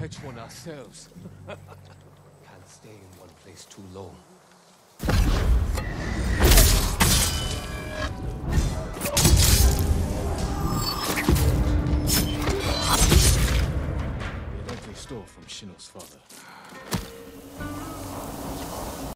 catch one ourselves. Can't stay in one place too long. They likely stole from Shinnell's father.